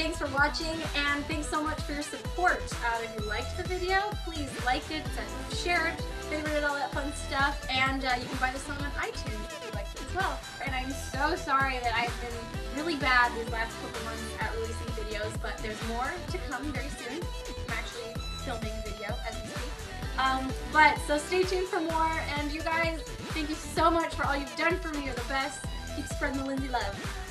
thanks for watching and thanks so much for your support. Uh, if you liked the video, please like it, share it, favorite it, all that fun stuff. And uh, you can buy the song on iTunes if you like it as well. And I'm so sorry that I've been really bad these last couple months at releasing videos, but there's more to come very soon. I'm actually filming a video as we speak. Um, but so stay tuned for more. And you guys, thank you so much for all you've done for me. You're the best. Keep spreading the Lindsey love.